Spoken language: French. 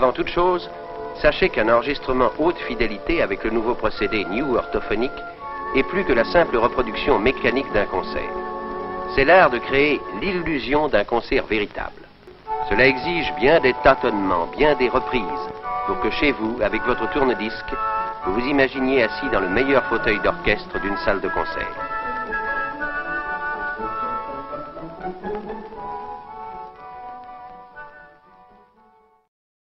Avant toute chose, sachez qu'un enregistrement haute fidélité avec le nouveau procédé New orthophonique est plus que la simple reproduction mécanique d'un concert. C'est l'art de créer l'illusion d'un concert véritable. Cela exige bien des tâtonnements, bien des reprises, pour que chez vous, avec votre tourne-disque, vous vous imaginiez assis dans le meilleur fauteuil d'orchestre d'une salle de concert.